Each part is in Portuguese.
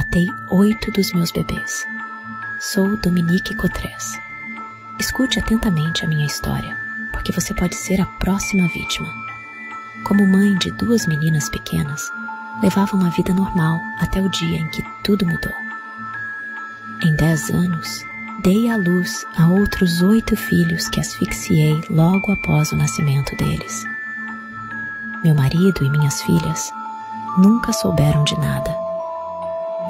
Matei oito dos meus bebês. Sou Dominique Cotres. Escute atentamente a minha história, porque você pode ser a próxima vítima. Como mãe de duas meninas pequenas, levava uma vida normal até o dia em que tudo mudou. Em dez anos, dei à luz a outros oito filhos que asfixiei logo após o nascimento deles. Meu marido e minhas filhas nunca souberam de nada.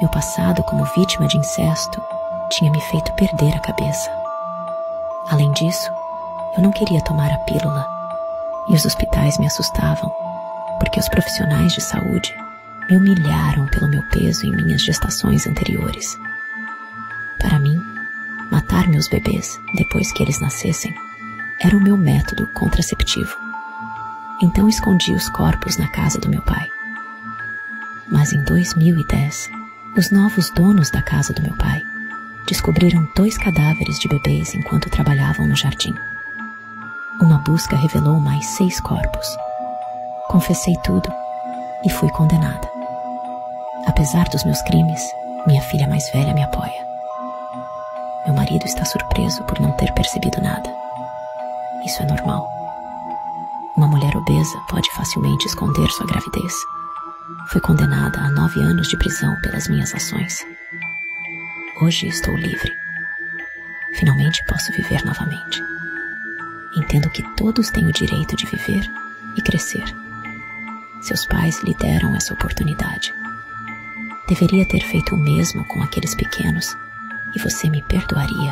Meu passado como vítima de incesto tinha me feito perder a cabeça. Além disso, eu não queria tomar a pílula e os hospitais me assustavam, porque os profissionais de saúde me humilharam pelo meu peso em minhas gestações anteriores. Para mim, matar meus bebês depois que eles nascessem era o meu método contraceptivo. Então escondi os corpos na casa do meu pai. Mas em 2010, os novos donos da casa do meu pai descobriram dois cadáveres de bebês enquanto trabalhavam no jardim. Uma busca revelou mais seis corpos. Confessei tudo e fui condenada. Apesar dos meus crimes, minha filha mais velha me apoia. Meu marido está surpreso por não ter percebido nada. Isso é normal. Uma mulher obesa pode facilmente esconder sua gravidez. Fui condenada a nove anos de prisão pelas minhas ações. Hoje estou livre. Finalmente posso viver novamente. Entendo que todos têm o direito de viver e crescer. Seus pais lhe deram essa oportunidade. Deveria ter feito o mesmo com aqueles pequenos e você me perdoaria.